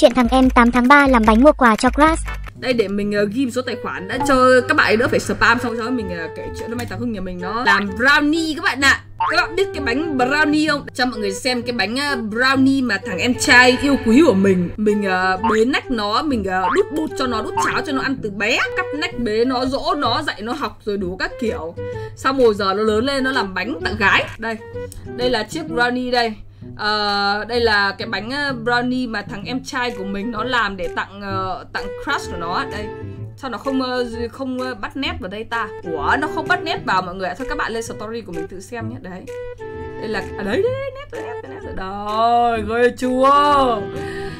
Chuyện thằng em 8 tháng 3 làm bánh mua quà cho Crash. Đây để mình uh, ghi số tài khoản đã cho các bạn đỡ phải spam xong rồi mình uh, kể chuyện hôm nay tao hưng nhà mình nó. Làm brownie các bạn ạ. Các bạn biết cái bánh brownie không? Cho mọi người xem cái bánh uh, brownie mà thằng em trai yêu quý của mình. Mình uh, bế nách nó mình uh, đút bút cho nó đút cháo cho nó ăn từ bé cắp nách bế nó dỗ nó dạy nó học rồi đủ các kiểu. Xong rồi giờ nó lớn lên nó làm bánh tặng gái. Đây đây là chiếc brownie đây uh, đây là cái bánh ờ, brownie mà thằng em trai của mình nó làm để tặng uh, tặng crush của nó đây. Sao nó không uh, không uh, bắt nét vào đây ta? Ủa nó không bắt nét vào mọi người thôi các bạn lên story của mình tự xem nhé. Đấy. Đây là à, đấy đấy nét rồi nét nét. Rồi đấy ghê chưa?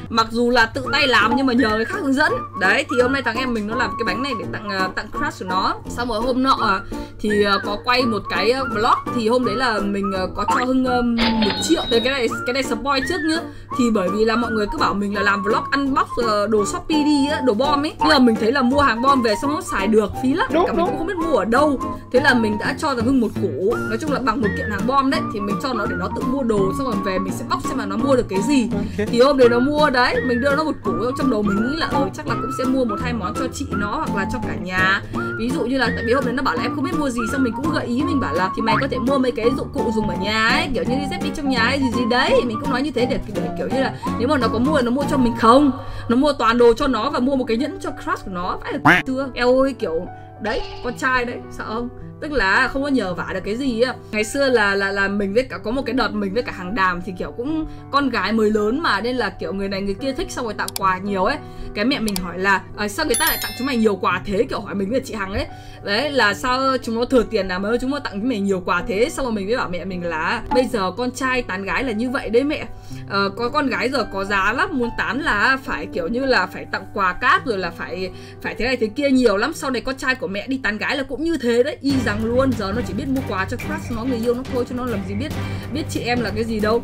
Mặc dù là tự tay làm nhưng mà nhờ người khác hướng dẫn. Đấy thì hôm nay thằng em mình nó làm cái bánh này để tặng ờ, tặng crush của nó. Xong rồi hôm nọ ờ, thì ờ, có quay một cái vlog. Thì hôm đấy là mình có cho hưng một triệu. Đây cái này cái này spoil trước nhá. Thì bởi vì là mọi người cứ bảo mình là làm vlog unbox đồ shopee đi á đồ bom ấy. Nhưng mà mình thấy là mua hàng bom về xong nó xài được phí lắm. Cả mình cũng không biết mua ở đâu. Thế là mình đã cho thằng hưng một củ. Nói chung là bằng một kiện hàng bom đấy. Thì mình cho nó để nó tự mua đồ. Xong rồi về mình sẽ bóc xem là nó mua được cái gì. Thì hôm đấy nó mua đấy mình đưa nó một củ trong đầu mình nghĩ là ờ chắc là cũng sẽ mua một hai món cho chị nó hoặc là cho cả nhà. Ví dụ như là tại vì hôm đấy nó bảo là em không biết mua gì xong mình cũng gợi ý mình bảo là thì mày có thể mua mấy cái dụng cụ dùng ở nhà ấy kiểu như đi dép đi trong nhà ấy gì gì đấy. Mình cũng nói như thế để, để kiểu như là nếu mà nó có mua nó mua cho mình không? Nó mua toàn đồ cho nó và mua một cái nhẫn cho crush của nó. Phải là chưa? Eo ơi kiểu đấy con trai đấy sợ không tức là không có nhờ vả được cái gì á. Ngày xưa là là là mình với cả có một cái đợt mình với cả hàng đàm thì kiểu cũng con gái mới lớn mà nên là kiểu người này người kia thích xong rồi tặng quà nhiều ấy. Cái mẹ mình hỏi là à, sao người ta lại tặng chúng mày nhiều quà thế? Kiểu hỏi mình với chị hằng ấy. Đấy là sao chúng nó thừa tiền nào mà chúng nó tặng chúng mày nhiều quà thế? Xong rồi mình mới bảo mẹ mình là bây giờ con trai tán gái là như vậy đấy mẹ. Ờ, có con gái giờ có giá lắm muốn tán là phải kiểu như là phải tặng quà cáp rồi là phải phải thế này thế kia nhiều lắm. Sau này con trai của mẹ đi tán gái là cũng như thế đấy y rằng luôn giờ nó chỉ biết mua quà cho crush nó người yêu nó thôi chứ nó làm gì biết biết chị em là cái gì đâu.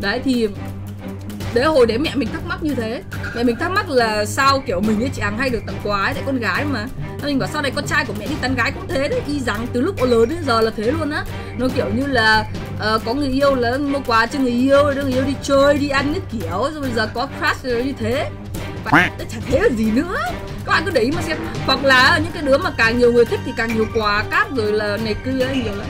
Đấy thì đấy hồi đấy mẹ mình thắc mắc như thế. Mẹ mình thắc mắc là sao kiểu mình với chị hằng hay được tặng quà ấy tại con gái mà. Nên mình bảo sau này con trai của mẹ đi tán gái cũng thế đấy y rằng từ lúc nó lớn đến giờ là thế luôn á. Nó kiểu như là ờ, có người yêu là mua quà cho người yêu đưa người yêu đi chơi đi ăn cái kiểu rồi bây giờ có crush rồi như thế. Và chả thế là gì nữa các bạn cứ để ý mà xem. Hoặc là những cái đứa mà càng nhiều người thích thì càng nhiều quà cáp rồi là này kia ấy, nhiều lắm.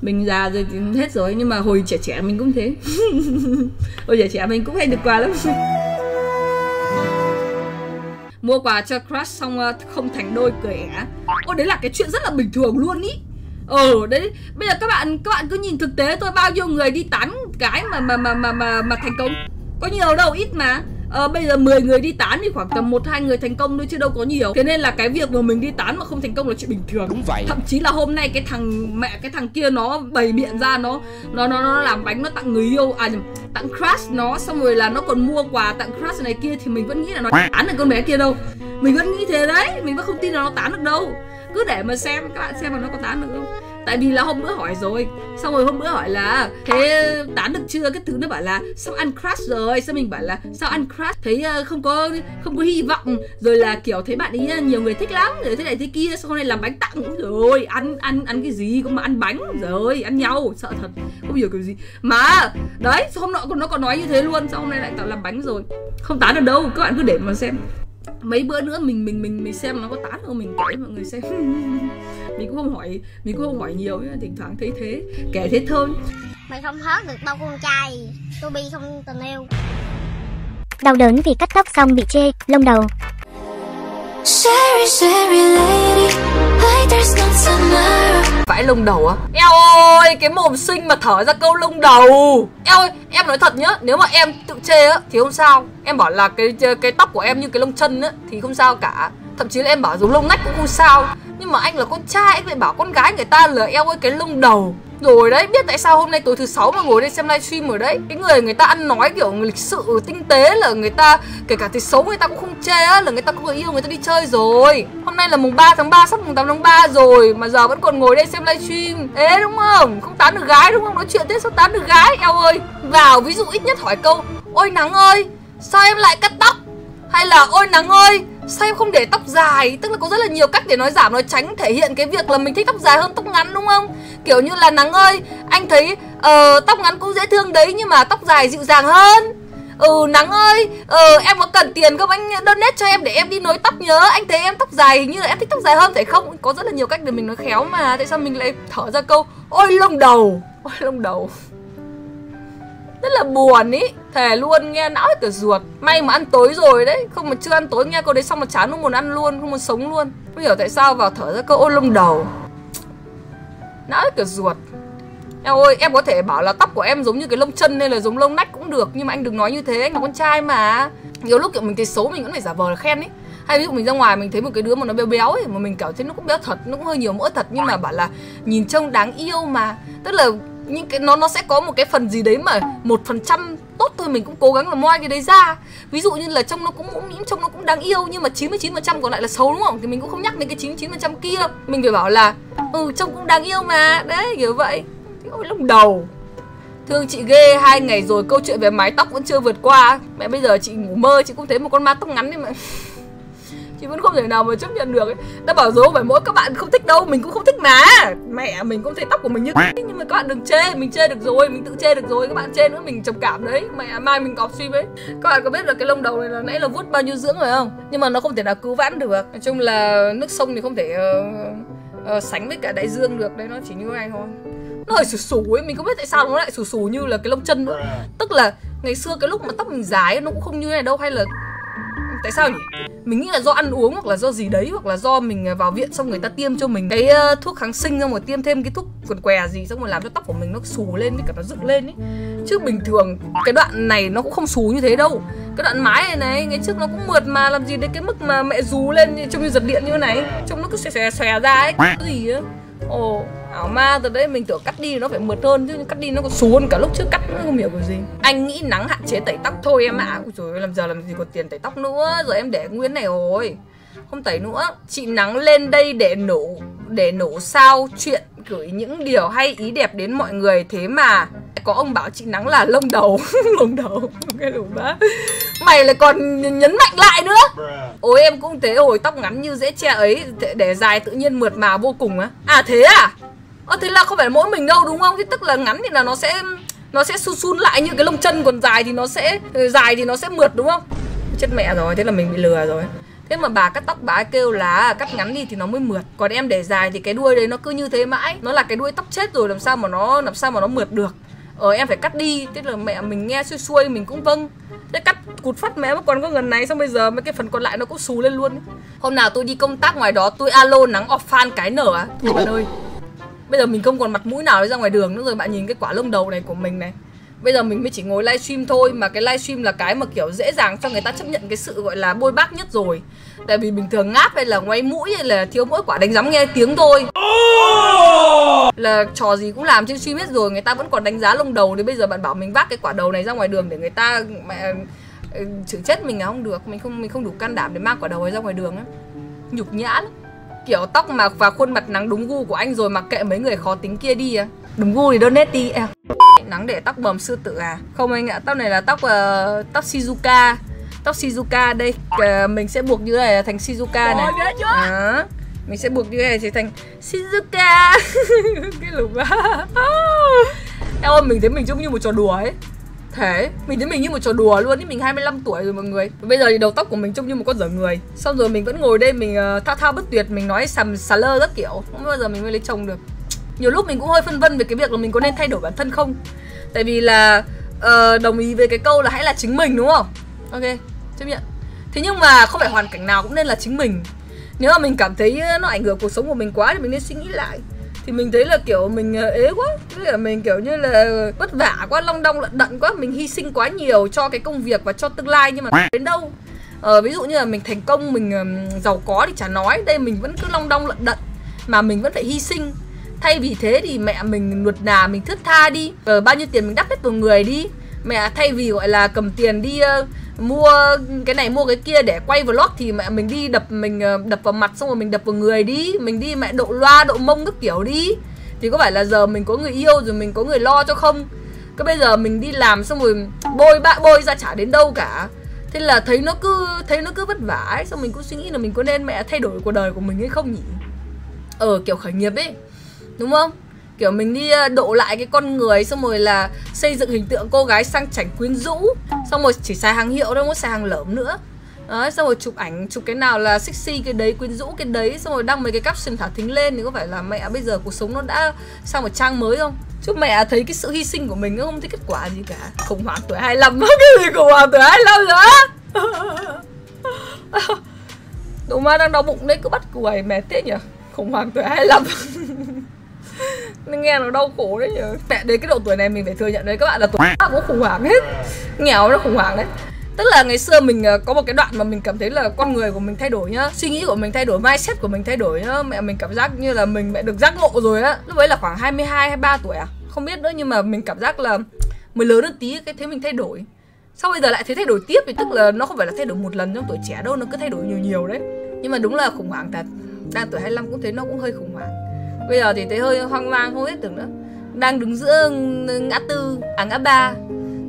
Mình già rồi thì hết rồi nhưng mà hồi trẻ trẻ mình cũng thế. Hồi trẻ trẻ mình cũng hay được quà lắm. Mua quà cho crush xong ờ, không thành đôi cười ẻ. Ô đấy là cái chuyện rất là bình thường luôn ý. Ờ đấy. Bây giờ các bạn các bạn cứ nhìn thực tế thôi bao nhiêu người đi tán cái mà mà mà mà mà, mà thành công. Có nhiều đâu ít mà. Ờ, bây giờ 10 người đi tán thì khoảng tầm một hai người thành công thôi chứ đâu có nhiều. Thế nên là cái việc mà mình đi tán mà không thành công là chuyện bình thường. Đúng vậy. thậm chí là hôm nay cái thằng mẹ cái thằng kia nó bày biện ra nó nó nó, nó làm bánh nó tặng người yêu à nhầm, tặng crush nó xong rồi là nó còn mua quà tặng crush này kia thì mình vẫn nghĩ là nó tán được con bé kia đâu. Mình vẫn nghĩ thế đấy mình vẫn không tin là nó tán được đâu. Cứ để mà xem các bạn xem là nó có tán được không tại vì là hôm bữa hỏi rồi. Xong rồi hôm bữa hỏi là, thế ờ, tán được chưa? Cái thứ nó bảo là, sao ăn crush rồi? Sao mình bảo là, sao ăn crush? Thấy ờ, không có không có hy vọng. Rồi là kiểu thấy bạn ấy ờ, nhiều người thích lắm, rồi thế này thế kia. Xong hôm nay làm bánh tặng rồi, ăn ăn ăn cái gì cũng mà ăn bánh rồi, ăn nhau, sợ thật, không hiểu kiểu gì. Mà, đấy, hôm nọ còn nó còn nói như thế luôn sao hôm nay lại tạo làm bánh rồi. Không tán được đâu, các bạn cứ để mà xem mấy bữa nữa mình mình mình mình xem nó có tán không mình kể mọi người xem mình cũng không hỏi mình cũng không hỏi nhiều nhưng thỉnh thoảng thấy thế kể thế thôi Mày không hớt được đâu con trai Tôi bi không tình yêu Đau đớn vì cắt tóc xong bị chê, lông đầu. Sherry, Sherry lady, like there's no tomorrow vãi lông đầu á. Eo ơi, cái mồm xinh mà thở ra câu lông đầu. Eo ơi, em nói thật nhá, nếu mà em tự chê á, thì không sao. Em bảo là cái cái tóc của em như cái lông chân á, thì không sao cả. Thậm chí là em bảo dùng lông nách cũng không sao. Nhưng mà anh là con trai, anh lại bảo con gái người ta là eo ơi, cái lông đầu rồi đấy. Biết tại sao hôm nay tối thứ sáu mà ngồi đây xem livestream ở đấy. Cái người người ta ăn nói kiểu lịch sự, tinh tế là người ta, kể cả thì xấu người ta cũng không chê á, là người ta có người yêu, người ta đi chơi rồi. Hôm nay là mùng 3 tháng 3 sắp mùng 8 tháng 3 rồi, mà giờ vẫn còn ngồi đây xem livestream. Ế đúng không? Không tán được gái, đúng không? Nói chuyện thế sao tán được gái? Eo ơi. Vào, ví dụ ít nhất hỏi câu, ôi nắng ơi, sao em lại cắt tóc? Hay là, ôi nắng ơi sao em không để tóc dài? Tức là có rất là nhiều cách để nói giảm nói tránh thể hiện cái việc là mình thích tóc dài hơn tóc ngắn đúng không? Kiểu như là nắng ơi anh thấy uh, tóc ngắn cũng dễ thương đấy nhưng mà tóc dài dịu dàng hơn. Ừ nắng ơi ờ em có cần tiền không? Anh donate cho em để em đi nối tóc nhớ. Anh thấy em tóc dài hình như là em thích tóc dài hơn phải không? Có rất là nhiều cách để mình nói khéo mà tại sao mình lại thở ra câu ôi lông đầu ôi lông đầu rất là buồn ý. Thề luôn nghe não hết cả ruột. May mà ăn tối rồi đấy. Không mà chưa ăn tối nghe câu đấy xong mà chán không muốn ăn luôn không muốn sống luôn. Không hiểu tại sao vào thở ra câu ôi lông đầu. Não hết cả ruột. Em ơi, em có thể bảo là tóc của em giống như cái lông chân hay là giống lông nách cũng được Nhưng mà anh đừng nói như thế, anh là con trai mà. Nhiều lúc kiểu mình thấy xấu mình vẫn phải giả vờ là khen ấy hay ví dụ mình ra ngoài mình thấy một cái đứa mà nó béo béo ấy mà mình cảm thấy nó cũng béo thật nó cũng hơi nhiều mỡ thật nhưng mà bảo là nhìn trông đáng yêu mà. Tức là những cái nó nó sẽ có một cái phần gì đấy mà một phần trăm tốt thôi mình cũng cố gắng là moi cái đấy ra. Ví dụ như là trong nó cũng mũm mĩm nó cũng đáng yêu nhưng mà 99% phần trăm còn lại là xấu đúng không? Thì mình cũng không nhắc đến cái 99% phần trăm kia mình phải bảo là ừ trông cũng đáng yêu mà. Đấy kiểu vậy. Ôi lúc đầu. Thương chị ghê, hai ngày rồi câu chuyện về mái tóc vẫn chưa vượt qua. Mẹ bây giờ chị ngủ mơ chị cũng thấy một con ma tóc ngắn đấy mà. Chị vẫn không thể nào mà chấp nhận được ấy. Đã bảo rồi phải mỗi các bạn không thích đâu, mình cũng không thích mà. Mẹ mình cũng thấy tóc của mình như thế Nhưng mà các bạn đừng chê, mình chê được rồi, mình tự chê được rồi Các bạn chê nữa mình trầm cảm đấy. Mẹ mai mình cọp suy ấy. Các bạn có biết là cái lông đầu này là nãy là vuốt bao nhiêu dưỡng rồi không? Nhưng mà nó không thể nào cứu vãn được. Nói chung là nước sông thì không thể uh, uh, sánh với cả đại dương được. Đấy nó chỉ như này thôi. Nó hơi sù sù ấy mình không biết tại sao nó lại sù sù như là cái lông chân nữa. Tức là ngày xưa cái lúc mà tóc mình dài nó cũng không như này đâu hay là tại sao nhỉ? Mình nghĩ là do ăn uống hoặc là do gì đấy hoặc là do mình à, vào viện xong người ta tiêm cho mình cái uh, thuốc kháng sinh xong rồi tiêm thêm cái thuốc quần què gì xong rồi làm cho tóc của mình nó xù lên với cả nó dựng lên ấy. Chứ bình thường cái đoạn này nó cũng không xù như thế đâu. Cái đoạn mái này này ngày trước nó cũng mượt mà làm gì đến cái mức mà mẹ rú lên trông như giật điện như thế này. Trông nó cứ xòe xòe xòe ra ấy cái gì á. Ồ ảo ma từ đấy, mình tưởng cắt đi nó phải mượt hơn chứ, cắt đi nó còn xù hơn cả lúc trước cắt nó không hiểu cái gì. Anh nghĩ nắng hạn chế tẩy tóc thôi em ạ. À. rồi làm giờ làm gì còn tiền tẩy tóc nữa rồi em để nguyên này rồi. Không tẩy nữa. Chị nắng lên đây để nổ để nổ sao chuyện, gửi những điều hay, ý đẹp đến mọi người. Thế mà có ông bảo chị nắng là lông đầu. Lông đầu cái đủ bá mày lại còn nhấn mạnh lại nữa. Ôi, em cũng thế, hồi tóc ngắn như dễ che ấy để dài tự nhiên mượt mà vô cùng á. À thế à? Ơ thế là không phải là mỗi mình đâu đúng không? Thế tức là ngắn thì là nó sẽ nó sẽ sun sun lại như cái lông chân còn dài thì nó sẽ dài thì nó sẽ mượt đúng không? Chết mẹ rồi, thế là mình bị lừa rồi. Thế mà bà cắt tóc bà ấy kêu là cắt ngắn đi thì nó mới mượt. Còn em để dài thì cái đuôi đấy nó cứ như thế mãi. Nó là cái đuôi tóc chết rồi làm sao mà nó làm sao mà nó mượt được? Ờ em phải cắt đi. Thế là mẹ mình nghe xuôi xuôi mình cũng vâng. Thế cắt cụt phát mẹ mà còn có gần này Xong bây giờ mấy cái phần còn lại nó cũng xù lên luôn. Hôm nào tôi đi công tác ngoài đó tôi alo nắng off fan cái nở à Thôi bạn ơi Bây giờ mình không còn mặt mũi nào để ra ngoài đường nữa rồi, Bạn nhìn cái quả lông đầu này của mình này. Bây giờ mình mới chỉ ngồi livestream thôi, Mà cái livestream là cái mà, kiểu, dễ dàng cho người ta chấp nhận cái sự, gọi là, bôi bác nhất rồi. Tại vì bình thường ngáp hay là ngoáy mũi hay là thiếu mỗi quả đánh giám nghe tiếng thôi. Là trò gì cũng làm trên stream hết rồi, Người ta vẫn còn đánh giá lông đầu. Thì bây giờ bạn bảo mình vác cái quả đầu này ra ngoài đường để người ta mẹ ừ, chửi chết mình là không được, Mình không mình không đủ can đảm để mang quả đầu ấy ra ngoài đường ấy Nhục nhã lắm. Kiểu tóc mà và khuôn mặt nắng đúng gu của anh rồi Mặc kệ mấy người khó tính kia đi à Đúng gu thì donate đi à. Nắng để tóc bầm sư tử à? Không anh ạ, tóc này là tóc uh, tóc Shizuka. Tóc Shizuka đây uh, Mình sẽ buộc như này thành Shizuka này. À, Mình sẽ buộc như này thì thành Shizuka. Cái lục á. Em ơi, mình thấy mình trông như một trò đùa ấy Thế, mình thấy mình như một trò đùa luôn ý Mình 25 tuổi rồi mọi người. Bây giờ thì đầu tóc của mình trông như một con dở người. Xong rồi mình vẫn ngồi đây mình uh, thao thao bất tuyệt Mình nói sầm xà lơ rất kiểu. Không bao giờ mình mới lấy chồng được. Nhiều lúc mình cũng hơi phân vân về cái việc là mình có nên thay đổi bản thân không. Tại vì là uh, đồng ý về cái câu là hãy là chính mình đúng không? Ok, chấp nhận. Thế nhưng mà không phải hoàn cảnh nào cũng nên là chính mình. Nếu mà mình cảm thấy nó ảnh hưởng cuộc sống của mình quá Thì mình nên suy nghĩ lại thì mình thấy là kiểu mình ờ, ế quá. Với cả mình kiểu như là vất vả quá long đong lận đận quá. Mình hy sinh quá nhiều cho cái công việc và cho tương lai nhưng mà đến đâu? Ờ, ví dụ như là mình thành công mình giàu có thì chả nói. Đây mình vẫn cứ long đong lận đận mà mình vẫn phải hy sinh. Thay vì thế thì mẹ mình nuột nà mình thướt tha đi. Ờ, bao nhiêu tiền mình đắp hết vào người đi. Mẹ thay vì gọi là cầm tiền đi uh, mua cái này mua cái kia để quay vlog thì mẹ mình đi đập mình ờ, đập vào mặt xong rồi mình đập vào người đi. Mình đi mẹ độ loa độ mông các kiểu đi. Thì có phải là giờ mình có người yêu rồi mình có người lo cho không? Cái bây giờ mình đi làm xong rồi bôi bạ bôi ra chả đến đâu cả. Thế là thấy nó cứ thấy nó cứ vất vả ấy xong mình cũng suy nghĩ là mình có nên mẹ thay đổi cuộc đời của mình hay không nhỉ? Ở ờ, kiểu khởi nghiệp ấy. Đúng không? Kiểu mình đi ờ, độ lại cái con người xong rồi là xây dựng hình tượng cô gái sang chảnh quyến rũ xong rồi chỉ xài hàng hiệu đâu có xài hàng lởm nữa. Đấy, xong rồi chụp ảnh chụp cái nào là sexy cái đấy quyến rũ cái đấy xong rồi đăng mấy cái caption thả thính lên thì có phải là mẹ bây giờ cuộc sống nó đã sang một trang mới không? Chứ mẹ thấy cái sự hy sinh của mình nó không thấy kết quả gì cả. Khủng hoảng tuổi 25 cái gì khủng hoảng tuổi 25 nữa? Đồ ma đang đau bụng đấy cứ bắt cười mẹ thế nhỉ Khủng hoảng tuổi 25 mình nghe nó đau khổ đấy nhỉ Mẹ đến cái độ tuổi này mình phải thừa nhận đấy. Các bạn là tuổi nào cũng khủng hoảng hết. Nghèo nó khủng hoảng đấy. Tức là ngày xưa mình ờ, có một cái đoạn mà mình cảm thấy là con người của mình thay đổi nhá Suy nghĩ của mình thay đổi, mindset của mình thay đổi nhá. Mẹ mình cảm giác như là mình mẹ được giác ngộ rồi á. Lúc ấy là khoảng 22, 23 tuổi à? Không biết nữa nhưng mà mình cảm giác là Mới lớn hơn tí cái thế mình thay đổi. Sau bây giờ lại thấy thay đổi tiếp thì tức là nó không phải là thay đổi một lần trong tuổi trẻ đâu Nó cứ thay đổi nhiều nhiều đấy. Nhưng mà đúng là khủng hoảng thật. Đang tuổi 25 cũng thấy nó cũng hơi khủng hoảng. Bây giờ thì thấy hơi hoang mang không biết được nữa. Đang đứng giữa ngã tư, à ngã ba.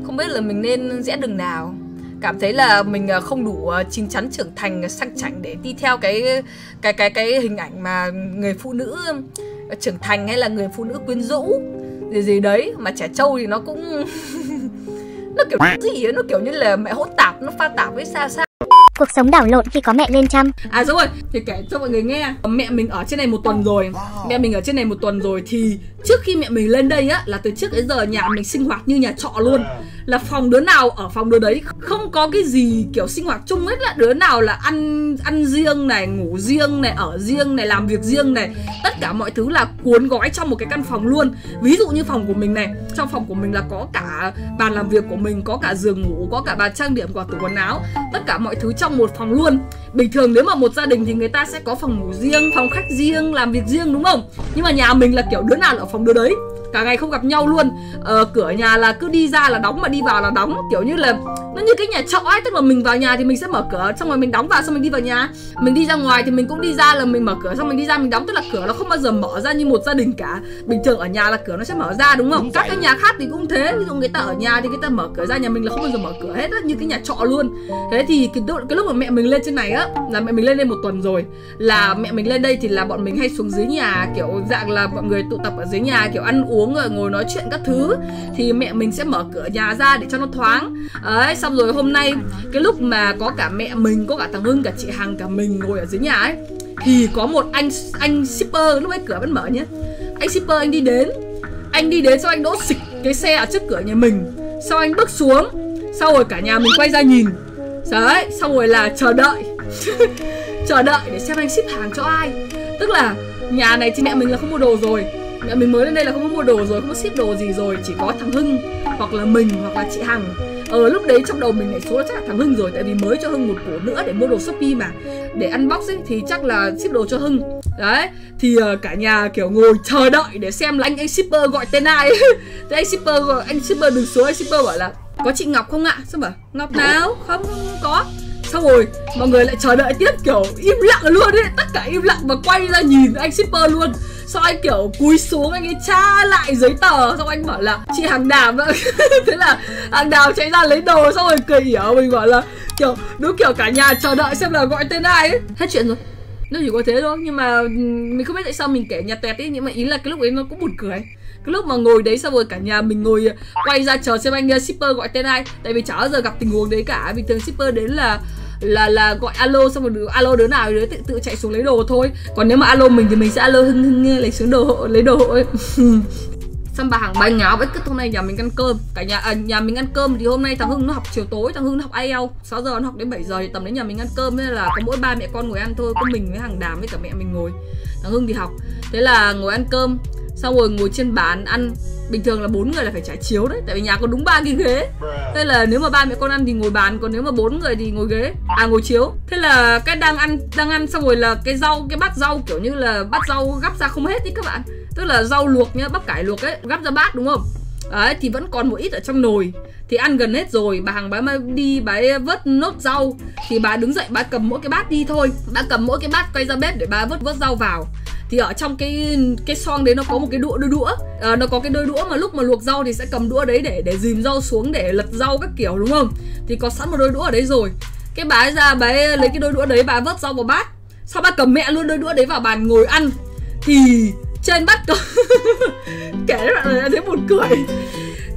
Không biết là mình nên rẽ đường nào. Cảm thấy là mình ờ, không đủ ờ, chín chắn trưởng thành sang chảnh để đi theo cái cái cái cái hình ảnh mà người phụ nữ trưởng thành hay là người phụ nữ quyến rũ gì gì đấy. Mà trẻ trâu thì nó cũng nó kiểu gì ấy, nó kiểu như là mẹ hỗn tạp nó pha tạp với xa xa Cuộc sống đảo lộn khi có mẹ lên chăm. À đúng rồi, thì kể cho mọi người nghe. Mẹ mình ở trên này một tuần rồi. Mẹ mình ở trên này một tuần rồi Thì trước khi mẹ mình lên đây á Là từ trước đến giờ nhà mình sinh hoạt như nhà trọ luôn. Là phòng đứa nào ở phòng đứa đấy Không có cái gì kiểu sinh hoạt chung hết là Đứa nào là ăn ăn riêng này Ngủ riêng này, ở riêng này, làm việc riêng này. Tất cả mọi thứ là cuốn gói trong một cái căn phòng luôn. Ví dụ như phòng của mình này Trong phòng của mình là có cả bàn làm việc của mình Có cả giường ngủ, có cả bàn trang điểm, quả tủ quần áo. Tất cả mọi thứ trong một phòng luôn Bình thường nếu mà một gia đình thì người ta sẽ có phòng ngủ riêng, phòng khách riêng, làm việc riêng đúng không? Nhưng mà nhà mình là kiểu đứa nào ở phòng đứa đấy cả ngày không gặp nhau luôn. Ờ, cửa nhà là cứ đi ra là đóng mà đi vào là đóng. Kiểu như là nó như cái nhà trọ ấy tức là mình vào nhà thì mình sẽ mở cửa xong rồi mình đóng vào xong mình đi vào nhà. Mình đi ra ngoài thì mình cũng đi ra là mình mở cửa xong mình đi ra mình đóng. Tức là cửa nó không bao giờ mở ra như một gia đình cả. Bình thường ở nhà là cửa nó sẽ mở ra đúng không? Các cái nhà khác thì cũng thế. Ví dụ người ta ở nhà thì người ta mở cửa ra nhà mình là không bao giờ mở cửa hết á như cái nhà trọ luôn. Thế thì cái, cái lúc mà mẹ mình lên trên này á là mẹ mình lên đây một tuần rồi. Là mẹ mình lên đây thì là bọn mình hay xuống dưới nhà kiểu dạng là mọi người tụ tập ở dưới nhà kiểu ăn uống rồi ngồi nói chuyện các thứ, thì mẹ mình sẽ mở cửa nhà ra để cho nó thoáng. Ấy xong rồi hôm nay, cái lúc mà có cả mẹ mình, có cả thằng hưng, cả chị hằng, cả mình ngồi ở dưới nhà ấy, thì có một anh anh shipper, lúc ấy cửa vẫn mở nhé anh shipper, anh đi đến. Anh đi đến sau anh đỗ xịch cái xe ở trước cửa nhà mình. Sau anh bước xuống, sau rồi cả nhà mình quay ra nhìn. Đấy, xong rồi là chờ đợi. Chờ đợi để xem anh ship hàng cho ai. Tức là nhà này chị mẹ mình là không mua đồ rồi mẹ mình mới lên đây là không có mua đồ rồi không có ship đồ gì rồi chỉ có thằng hưng hoặc là mình hoặc là chị hằng. Ở ờ, lúc đấy trong đầu mình lại số là chắc là thằng hưng rồi tại vì mới cho hưng một cổ nữa để mua đồ shopee mà. Để unbox ấy thì chắc là ship đồ cho hưng. Đấy thì uh, cả nhà kiểu ngồi chờ đợi để xem là anh anh shipper gọi tên ai. Thế anh shipper gọi anh shipper đường xuống anh shipper bảo là có chị ngọc không ạ? Sao bảo ngọc nào? Không, không có. Xong rồi mọi người lại chờ đợi tiếp kiểu im lặng luôn ấy. Tất cả im lặng và quay ra nhìn anh shipper luôn sau anh kiểu cúi xuống anh ấy tra lại giấy tờ xong anh bảo là chị hàng đàm ạ. Thế là hàng đàm chạy ra lấy đồ xong rồi cười ỉa mình bảo là kiểu đúng kiểu cả nhà chờ đợi xem là gọi tên ai ấy. Hết chuyện rồi. Nó chỉ có thế thôi nhưng mà mình không biết tại sao mình kể nhà tẹt ấy nhưng mà ý là cái lúc ấy nó cũng buồn cười. Cái lúc mà ngồi đấy xong rồi cả nhà mình ngồi quay ra chờ xem anh uh, shipper gọi tên ai. Tại vì chả bao giờ gặp tình huống đấy cả bình thường shipper đến là là là gọi alo xong rồi alo đứa nào đứa tự, tự chạy xuống lấy đồ thôi. Còn nếu mà alo mình thì mình sẽ alo hưng hưng ờ, lấy xuống đồ hộ lấy đồ hộ ấy. Xong bà hàng bà nháo với cứ hôm nay nhà mình ăn cơm. Cả nhà à, nhà mình ăn cơm thì hôm nay thằng hưng nó học chiều tối thằng hưng nó học IELTS 6 giờ nó học đến 7 giờ thì tầm đến nhà mình ăn cơm nên là có mỗi ba mẹ con ngồi ăn thôi có mình với hàng đàm với cả mẹ mình ngồi. Thằng hưng thì học. Thế là ngồi ăn cơm xong rồi ngồi trên bàn ăn bình thường là bốn người là phải trải chiếu đấy tại vì nhà có đúng ba cái ghế. Thế là nếu mà ba mẹ con ăn thì ngồi bàn còn nếu mà bốn người thì ngồi ghế à ngồi chiếu. Thế là cái đang ăn đang ăn xong rồi là cái rau cái bát rau kiểu như là bát rau gắp ra không hết ý các bạn. Tức là rau luộc nhá bắp cải luộc ấy gắp ra bát đúng không? Đấy thì vẫn còn một ít ở trong nồi. Thì ăn gần hết rồi bà hàng bà mà đi bà ấy vớt nốt rau. Thì bà đứng dậy bà cầm mỗi cái bát đi thôi. Bà cầm mỗi cái bát quay ra bếp để bà vớt vớt rau vào thì ở trong cái cái xoong đấy nó có một cái đũa đôi đũa. À, nó có cái đôi đũa mà lúc mà luộc rau thì sẽ cầm đũa đấy để để dìm rau xuống để lật rau các kiểu đúng không? Thì có sẵn một đôi đũa ở đấy rồi. Cái bà ấy ra bà ấy lấy cái đôi đũa đấy bà vớt rau vào bát. Sau bà cầm mẹ luôn đôi đũa đấy vào bàn ngồi ăn. Thì trên bát có kể các bạn thấy buồn cười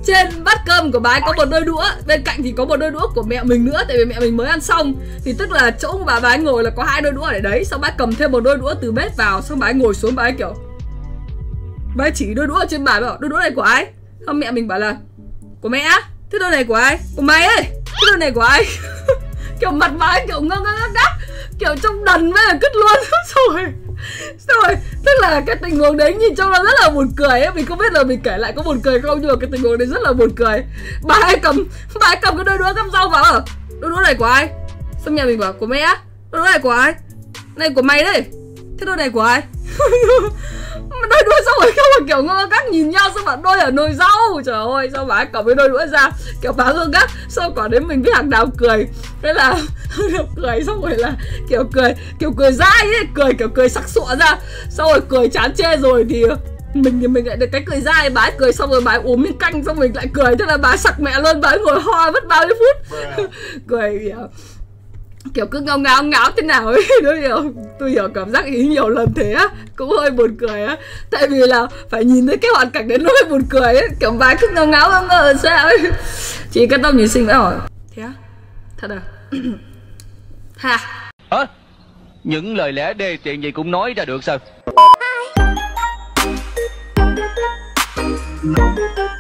trên bát cơm của bà ấy có một đôi đũa, bên cạnh thì có một đôi đũa của mẹ mình nữa, tại vì mẹ mình mới ăn xong. Thì tức là chỗ của bà bà ấy ngồi là có hai đôi đũa để đấy, xong bà ấy cầm thêm một đôi đũa từ bếp vào, xong bà ấy ngồi xuống, bà ấy kiểu, bà ấy chỉ đôi đũa ở trên bàn, bảo, đôi đũa này của ai? Không mẹ mình bảo là, của mẹ thế đôi này của ai? Của mày ấy, thế đôi này của ai? Kiểu mặt bà ấy kiểu ngơ ngơ ngác ngác, kiểu trong đần với là cứt luôn. Rồi xong rồi, tức là cái tình huống đấy nhìn trông nó rất là buồn cười ấy. Mình không biết là mình kể lại có buồn cười không, nhưng mà cái tình huống đấy rất là buồn cười. Bà ấy cầm, bà ấy cầm cái đôi đũa găm rau vào. Ở đôi đũa này của ai? Xong nhà mình bảo, của mẹ đôi đũa này của ai? Này, của mày đấy thế đôi này của ai? đôi đũa xong rồi không mà kiểu ngơ các nhìn nhau xong bạn đôi ở nồi rau. Trời ơi sao bà cầm cái đôi đũa ra? Kiểu bà ngơ ngác xong quả đến mình biết hàng đào cười. Thế là cười xong rồi là kiểu cười kiểu cười dai ấy cười kiểu cười sắc sụa ra. Xong rồi cười chán chê rồi thì mình thì mình lại được cái cười dai. Bà ấy cười xong rồi bà ấy uống miếng canh xong mình lại cười. Thế là bà ấy sặc mẹ luôn bà ấy ngồi ho mất bao nhiêu phút. Cười kiểu kiểu cứ ngao ngáo ngáo thế nào ấy. Tôi hiểu tôi hiểu cảm giác ý nhiều lần thế á. Cũng hơi buồn cười á. Tại vì là phải nhìn thấy cái hoàn cảnh đến nó hơi buồn cười ấy. Kiểu bà ấy cứ ngao ngáo ngao ngờ sao ấy. Chị cái tâm nhìn sinh đã hỏi thế á? Thật à? Ha. Hả? Những lời lẽ đê tiện gì cũng nói ra được sao? Hi.